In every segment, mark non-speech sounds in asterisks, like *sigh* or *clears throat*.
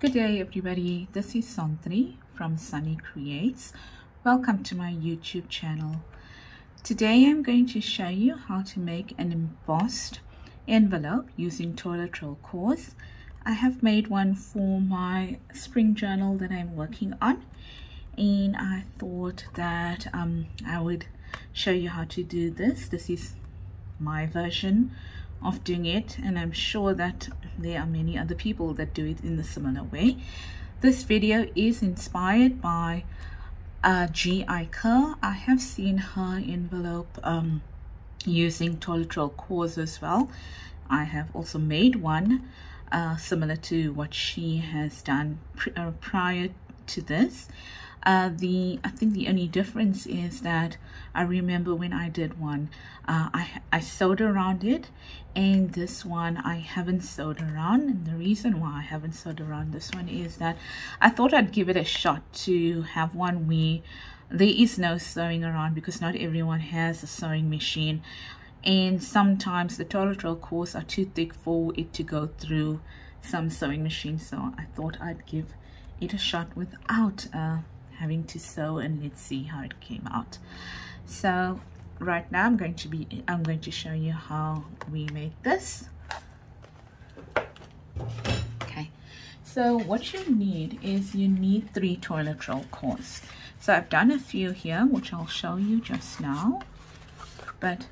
Good day everybody, this is Santri from Sannie Creates. Welcome to my YouTube channel. Today I'm going to show you how to make an embossed envelope using toilet roll cores. I have made one for my spring journal that I'm working on and I thought that um, I would show you how to do this. This is my version of doing it and I'm sure that there are many other people that do it in a similar way. This video is inspired by uh, G.I. Kerr. I have seen her envelope um, using roll cores as well. I have also made one uh, similar to what she has done pr uh, prior to this. Uh, the I think the only difference is that I remember when I did one, uh, I, I sewed around it and this one I haven't sewed around and the reason why I haven't sewed around this one is that I thought I'd give it a shot to have one where there is no sewing around because not everyone has a sewing machine and sometimes the toilet roll cores are too thick for it to go through some sewing machine so I thought I'd give it a shot without uh, having to sew and let's see how it came out. So right now I'm going to be I'm going to show you how we make this. Okay. So what you need is you need three toilet roll cores so I've done a few here which I'll show you just now. But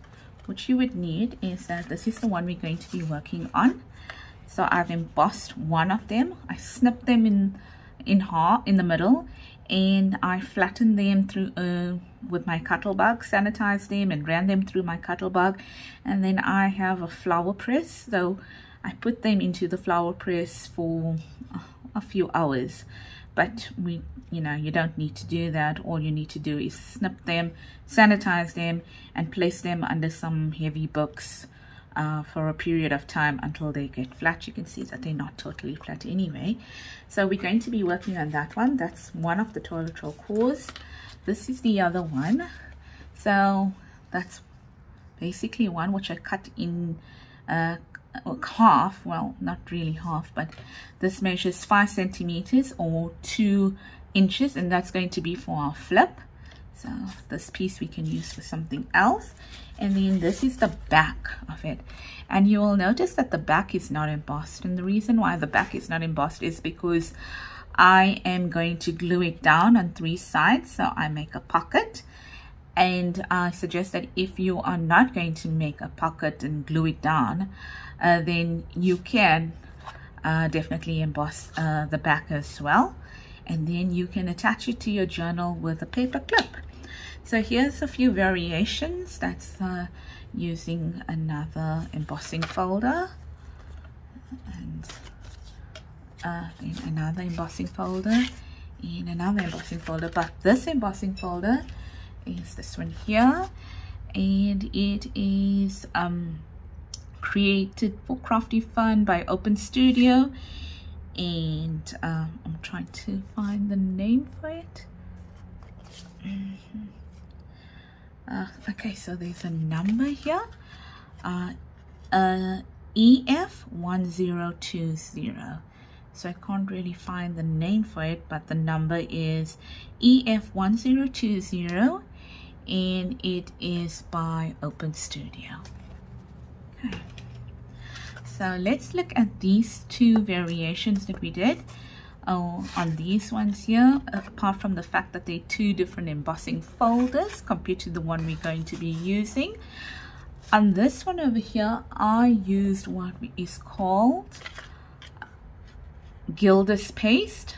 what you would need is that this is the one we're going to be working on. So I've embossed one of them. I snipped them in in half in the middle and I flattened them through uh, with my Cuttlebug, sanitized them and ran them through my Cuttlebug. And then I have a flower press, so I put them into the flower press for a few hours. But we, you know, you don't need to do that. All you need to do is snip them, sanitize them, and place them under some heavy books uh, for a period of time until they get flat. You can see that they're not totally flat anyway. So we're going to be working on that one. That's one of the toilet roll cores. This is the other one. So that's basically one which I cut in uh, half. Well, not really half, but this measures five centimeters or two inches and that's going to be for our flip. So this piece we can use for something else. And then this is the back of it. And you will notice that the back is not embossed. And the reason why the back is not embossed is because I am going to glue it down on three sides. So I make a pocket. And I suggest that if you are not going to make a pocket and glue it down, uh, then you can uh, definitely emboss uh, the back as well. And then you can attach it to your journal with a paper clip. So here's a few variations. That's uh, using another embossing folder and uh, another embossing folder in another embossing folder. But this embossing folder is this one here and it is um, created for crafty fun by open studio and um, i'm trying to find the name for it mm -hmm. Uh, okay, so there's a number here. Uh, uh, EF1020. So I can't really find the name for it, but the number is EF1020 and it is by Open Studio. Okay. So let's look at these two variations that we did oh, on these ones here apart from the fact that they're two different embossing folders compared to the one we're going to be using. On this one over here I used what is called Gilder's paste.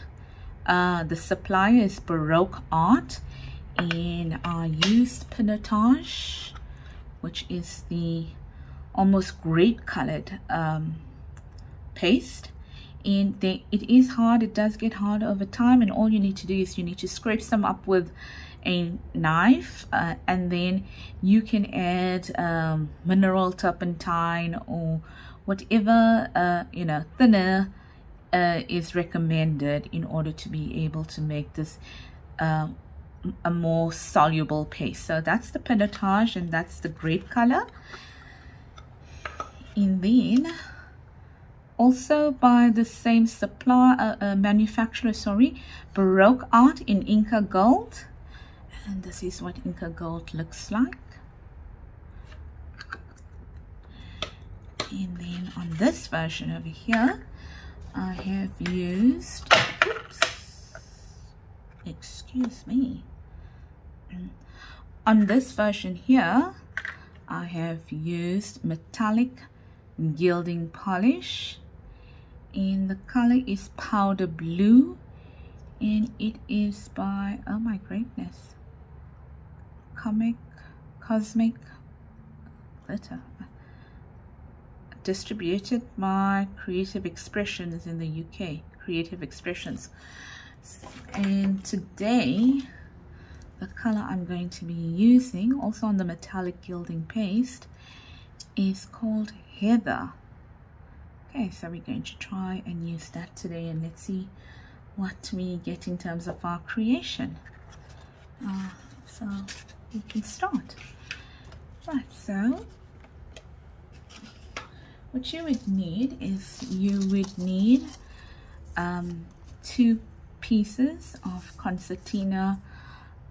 Uh, the supplier is Baroque Art and I used Pinotage which is the almost grape colored um, paste and they, it is hard it does get hard over time and all you need to do is you need to scrape some up with a knife uh, and then you can add um, mineral turpentine or whatever uh, you know thinner uh, is recommended in order to be able to make this um, a more soluble paste. So that's the pinotage and that's the grape color. And then also by the same supplier, uh, uh, manufacturer sorry baroque art in inca gold. And this is what inca gold looks like. And then on this version over here I have used oops, excuse me. On this version here I have used metallic gilding polish and the color is powder blue and it is by oh my greatness comic cosmic glitter. Distributed by creative expressions in the uk creative expressions. And today the color i'm going to be using also on the metallic gilding paste is called heather okay so we're going to try and use that today and let's see what we get in terms of our creation. Uh, so we can start. Right so what you would need is you would need um, two pieces of concertina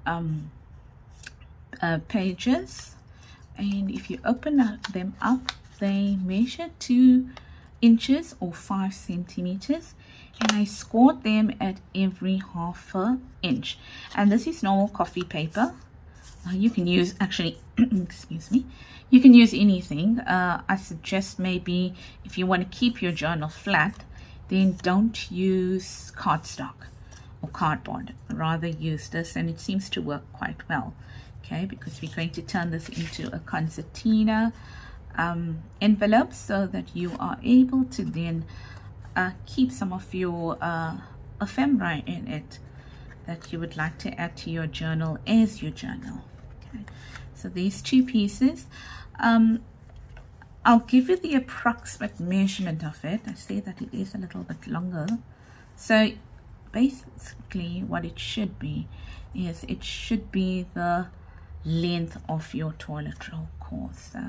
um, uh, pages. And if you open them up they measure two inches or five centimeters and I scored them at every half a inch. And this is normal coffee paper. Uh, you can use actually *clears throat* excuse me you can use anything. Uh, I suggest maybe if you want to keep your journal flat then don't use cardstock or cardboard. Rather use this and it seems to work quite well okay? Because we're going to turn this into a concertina um, envelope so that you are able to then uh, keep some of your uh, ephemera in it that you would like to add to your journal as your journal. Okay. So these two pieces um, I'll give you the approximate measurement of it. I see that it is a little bit longer. So basically what it should be is it should be the length of your toilet roll course. So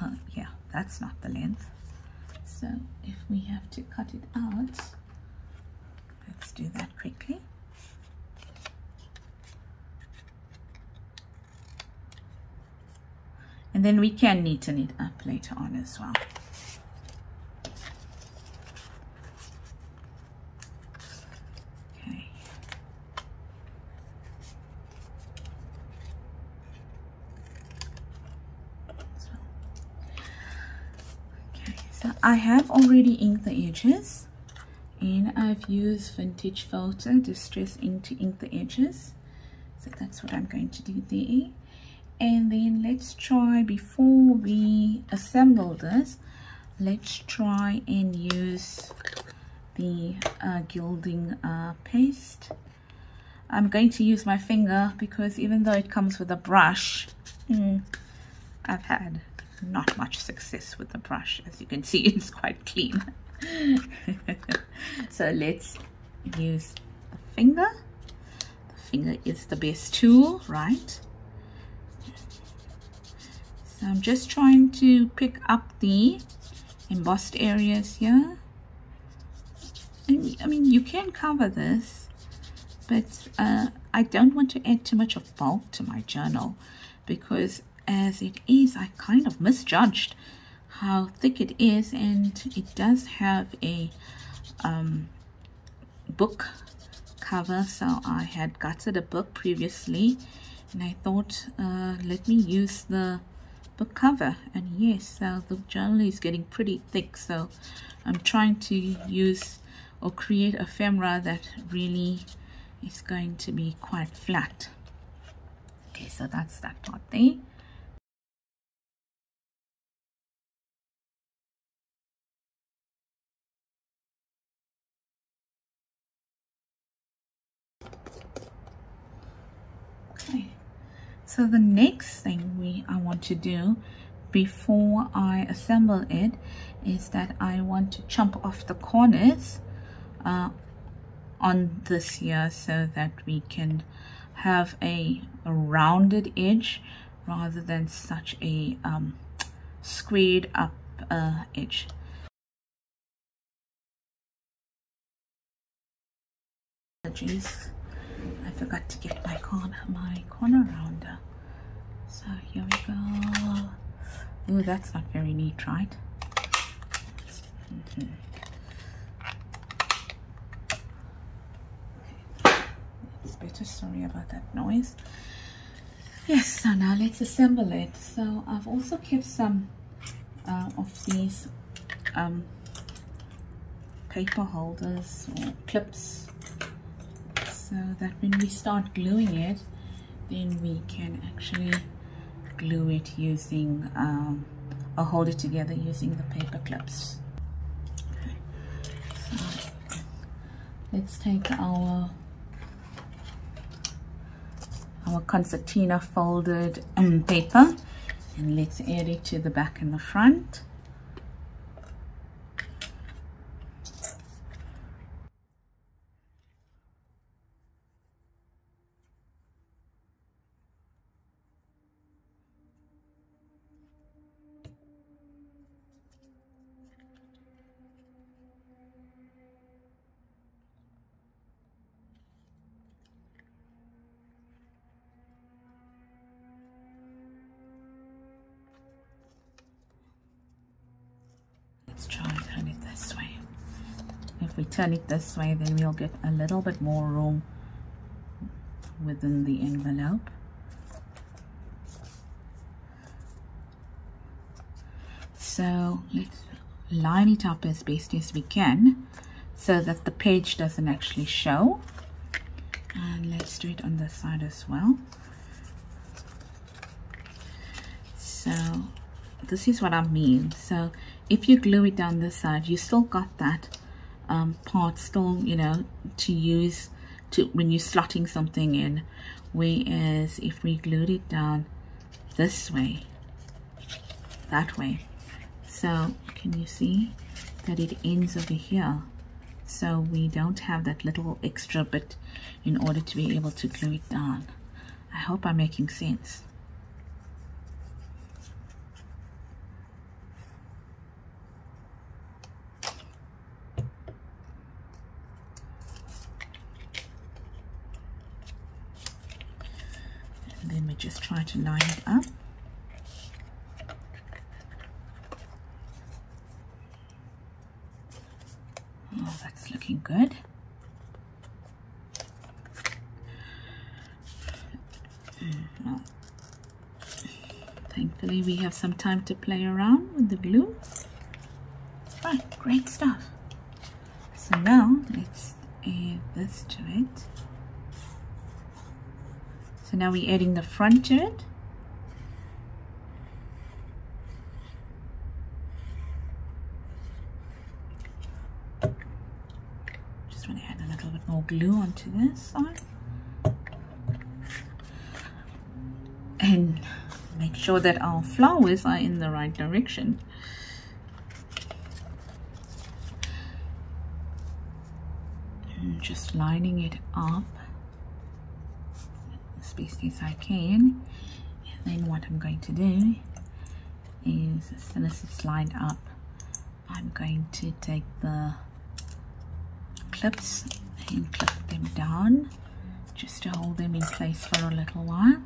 uh, yeah that's not the length. So if we have to cut it out let's do that quickly. And then we can neaten it up later on as well I have already inked the edges and I've used vintage photo distress ink to ink the edges. So that's what I'm going to do there. And then let's try before we assemble this let's try and use the uh, gilding uh, paste. I'm going to use my finger because even though it comes with a brush hmm, I've had not much success with the brush as you can *laughs* see it's quite clean. *laughs* So let's use the finger. The finger is the best tool right? So I'm just trying to pick up the embossed areas here. And, I mean you can cover this but uh, I don't want to add too much of bulk to my journal because as it is I kind of misjudged how thick it is and it does have a um, book cover so I had gutted a book previously and I thought uh, let me use the book cover. And yes so the journal is getting pretty thick so I'm trying to use or create a ephemera that really is going to be quite flat. Okay so that's that part there So the next thing we I want to do before I assemble it is that I want to jump off the corners uh, on this here so that we can have a, a rounded edge rather than such a um, squared up uh, edge. Allergies. Forgot to get my corner, my corner rounder. So here we go. Oh, that's not very neat, right? Mm -hmm. It's better. Sorry about that noise. Yes, so now let's assemble it. So I've also kept some uh, of these um, paper holders or clips so that when we start gluing it then we can actually glue it using um, or hold it together using the paper clips. Let's take our our concertina folded um, paper and let's add it to the back and the front if we turn it this way then we'll get a little bit more room within the envelope. So let's line it up as best as we can so that the page doesn't actually show. And let's do it on this side as well. So this is what I mean. So if you glue it down this side you still got that um, part still, you know, to use to when you're slotting something in. Whereas if we glued it down this way, that way, so can you see that it ends over here? So we don't have that little extra bit in order to be able to glue it down. I hope I'm making sense. Just try to line it up. Oh, that's looking good. Mm, well, thankfully we have some time to play around with the glue. Right, great stuff. So now let's add this to it. So now we're adding the front to it. Just want to add a little bit more glue onto this side. And make sure that our flowers are in the right direction. And just lining it up as I can. And then what I'm going to do is as soon as it's lined up I'm going to take the clips and clip them down. Just to hold them in place for a little while.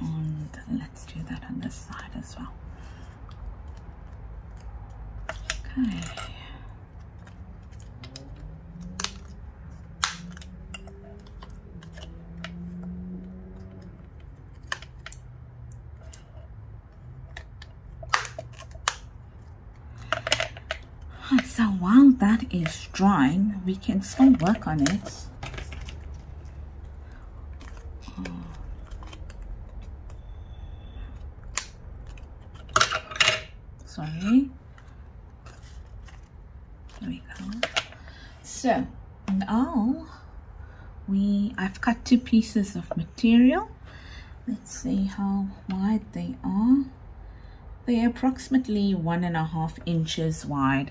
And let's do that on this side as well Okay. so while that is drying, we can still work on it. Sorry. so now we I've cut two pieces of material. Let's see how wide they are. They're approximately one and a half inches wide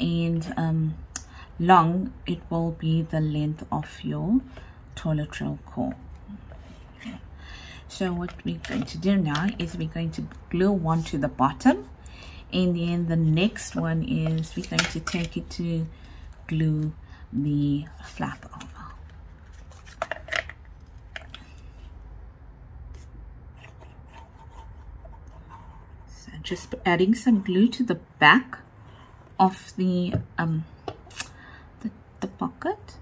and um, long. It will be the length of your toilet roll core So what we're going to do now is we're going to glue one to the bottom and then the next one is we're going to take it to glue the flap over. So just adding some glue to the back of the um the, the pocket.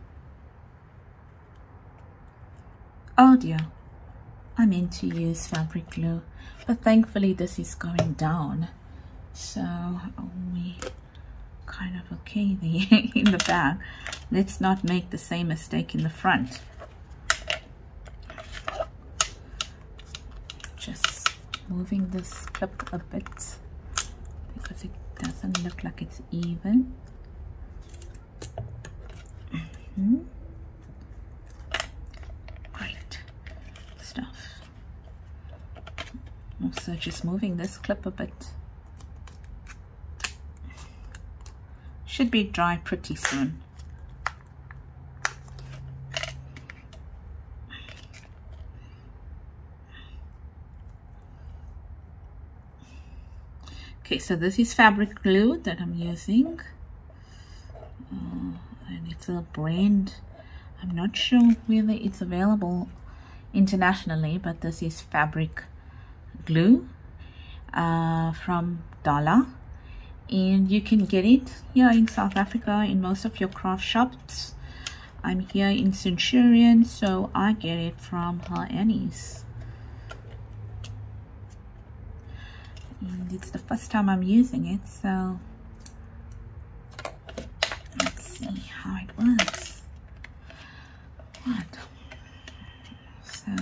Oh dear, I meant to use fabric glue, but thankfully this is going down. So we kind of okay the *laughs* in the back. Let's not make the same mistake in the front. Just moving this clip a bit because it doesn't look like it's even. Mm -hmm. so just moving this clip a bit should be dry pretty soon okay so this is fabric glue that I'm using. Uh, and it's a brand. I'm not sure whether it's available internationally but this is fabric glue uh, from Dala and you can get it here in South Africa in most of your craft shops. I'm here in Centurion so I get it from Herannie's and it's the first time I'm using it so let's see how it works what so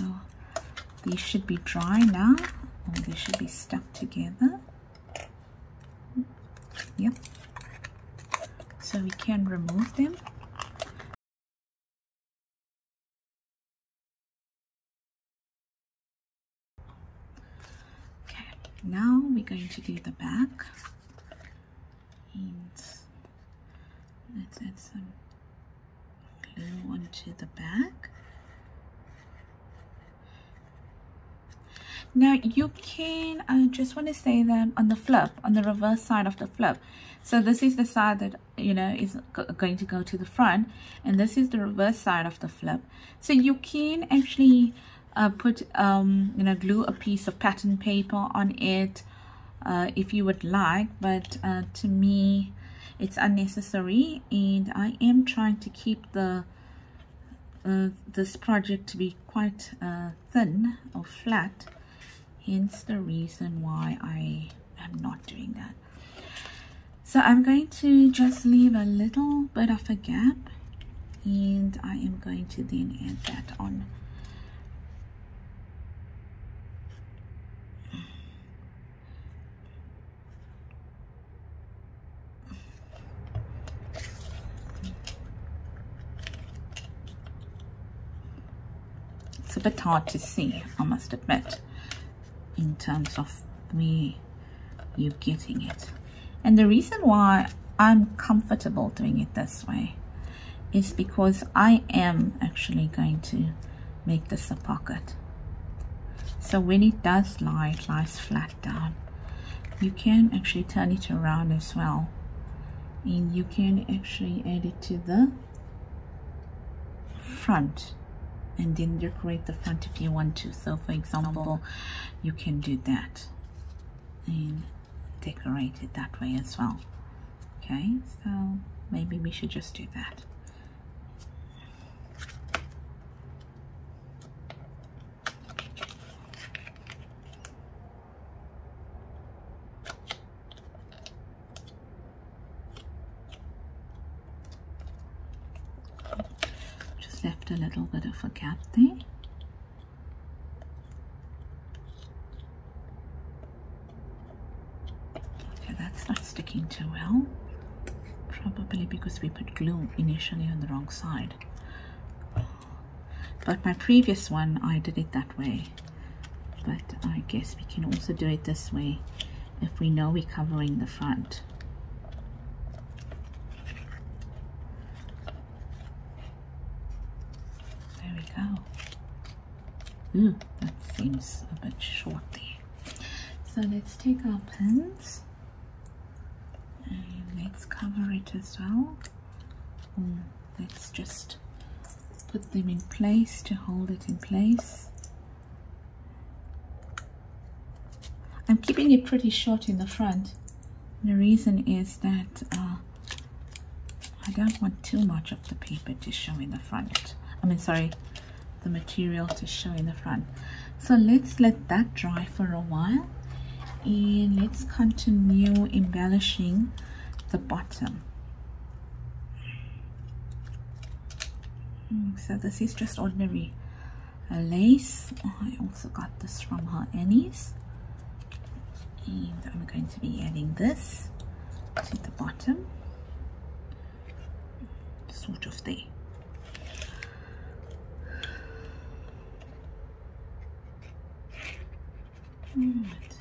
these should be dry now Oh, they should be stuck together. Yep. So we can remove them. Okay, now we're going to do the back. And let's add some glue onto the back. now you can i just want to say that on the flip on the reverse side of the flip so this is the side that you know is going to go to the front and this is the reverse side of the flip so you can actually uh, put um you know glue a piece of pattern paper on it uh, if you would like but uh, to me it's unnecessary and I am trying to keep the uh, this project to be quite uh, thin or flat hence the reason why I am not doing that. So I'm going to just leave a little bit of a gap and I am going to then add that on bit hard to see, I must admit in terms of me you getting it. And the reason why I'm comfortable doing it this way is because I am actually going to make this a pocket. So when it does lie it lies flat down. You can actually turn it around as well. And you can actually add it to the front and then decorate the front if you want to. So for example you can do that and decorate it that way as well. Okay so maybe we should just do that left a little bit of a gap there. Okay, that's not sticking too well. Probably because we put glue initially on the wrong side. But my previous one, I did it that way. But I guess we can also do it this way if we know we're covering the front. There we go Ooh, that's seems a bit short there. So let's take our pins and let's cover it as well. let's just put them in place to hold it in place. I'm keeping it pretty short in the front. The reason is that uh, I don't want too much of the paper to show in the front. I mean, sorry, the material to show in the front. So let's let that dry for a while and let's continue embellishing the bottom. Hmm, so this is just ordinary lace. I also got this from Herannie's and I'm going to be adding this to the bottom sort of there right.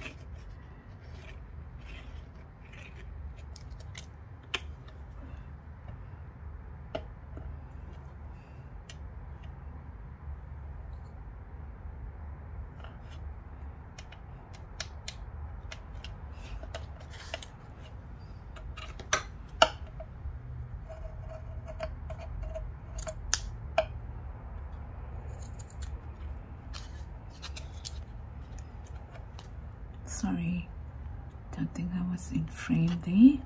Sorry. Don't think I was in frame there.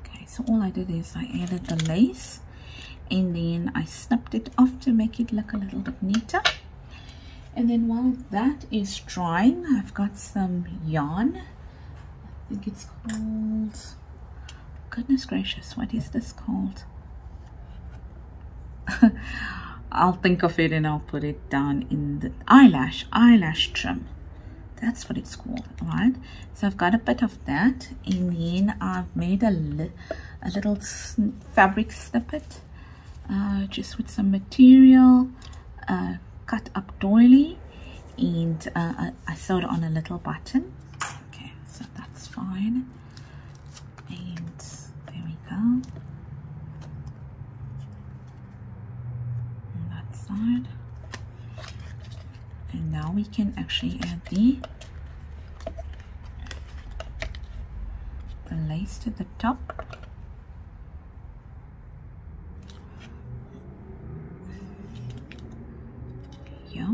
Okay so all I did is I added the lace and then I snipped it off to make it look a little bit neater. And then while that is drying I've got some yarn. I think it's called goodness gracious what is this called? *laughs* I'll think of it and I'll put it down in the eyelash eyelash trim that's what it's called right? So I've got a bit of that and then I've made a, li a little fabric snippet uh, just with some material uh, cut up doily and uh, I, I sewed on a little button. Okay so that's fine. And there we go on that side and now we can actually add the the lace to the top yeah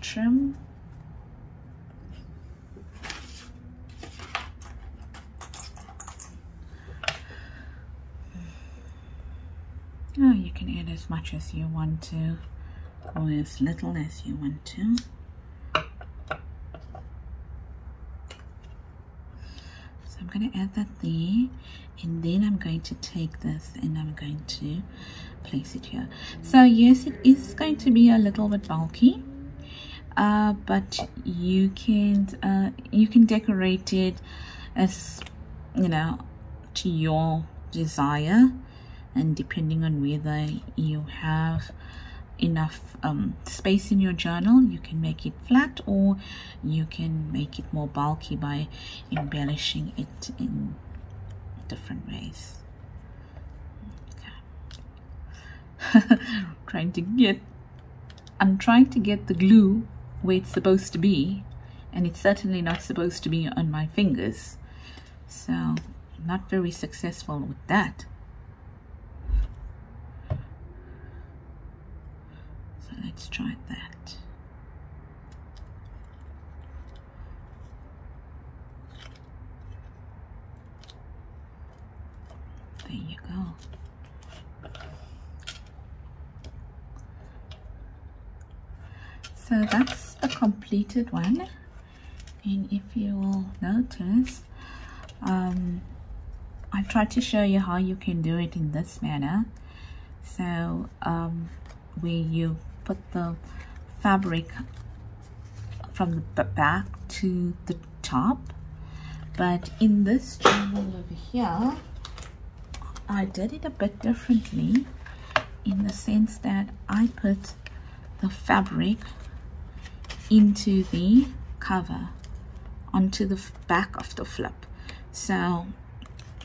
trim. Oh, you can add as much as you want to or as little as you want to. So I'm going to add that there and then I'm going to take this and I'm going to place it here. So yes, it is going to be a little bit bulky uh, but you can uh, you can decorate it as you know to your desire and depending on whether you have enough um, space in your journal you can make it flat or you can make it more bulky by embellishing it in different ways okay. *laughs* trying to get I'm trying to get the glue where it's supposed to be and it's certainly not supposed to be on my fingers. So not very successful with that. So let's try that. There you go so that's the completed one. And if you will notice um, I tried to show you how you can do it in this manner. So um, where you put the fabric from the back to the top. But in this journal over here I did it a bit differently in the sense that I put the fabric into the cover onto the back of the flip. So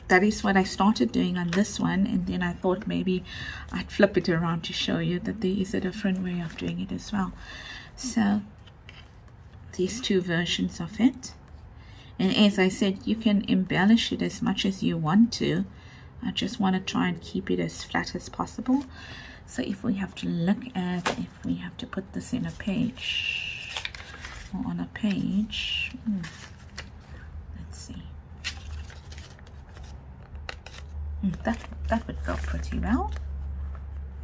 that is what I started doing on this one and then I thought maybe I'd flip it around to show you that there is a different way of doing it as well. So these two versions of it. And as I said you can embellish it as much as you want to. I just want to try and keep it as flat as possible. So if we have to look at if we have to put this in a page or on a page. Hmm, let's see. Hmm, that that would go pretty well.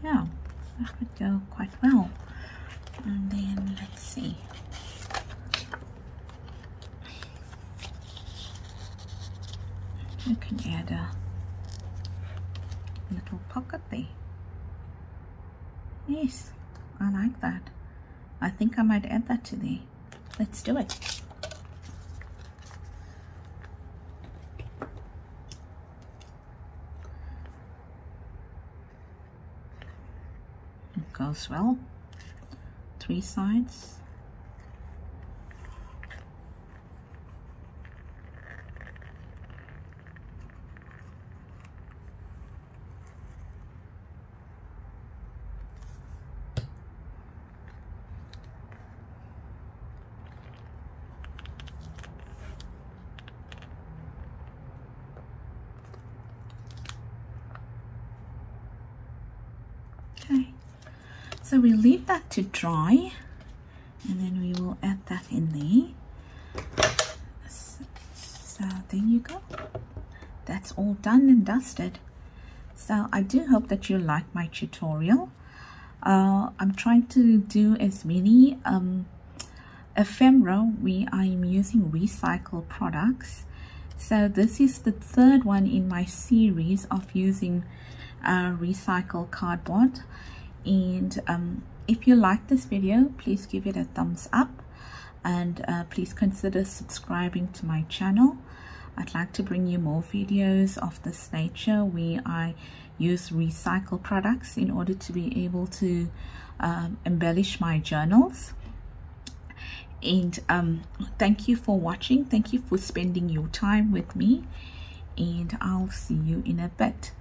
Yeah that would go quite well. And then let's see. You can add a little pocket there. Yes I like that. I think I might add that to there let's do it. It goes well. Three sides okay so we leave that to dry and then we will add that in there so there you go. That's all done and dusted. So I do hope that you like my tutorial. Uh, I'm trying to do as many um, ephemera where I'm using recycled products. So this is the third one in my series of using uh, recycled cardboard and um, if you like this video please give it a thumbs up and uh, please consider subscribing to my channel. I'd like to bring you more videos of this nature where I use recycled products in order to be able to um, embellish my journals. And um, thank you for watching. Thank you for spending your time with me. And I'll see you in a bit.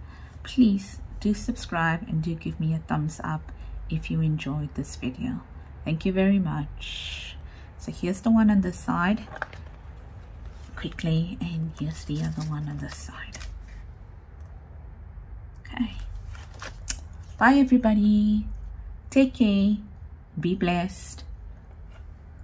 Please do subscribe and do give me a thumbs up if you enjoyed this video. Thank you very much. So here's the one on this side. Quickly and here's the other one on this side. Okay. Bye everybody. Take care. Be blessed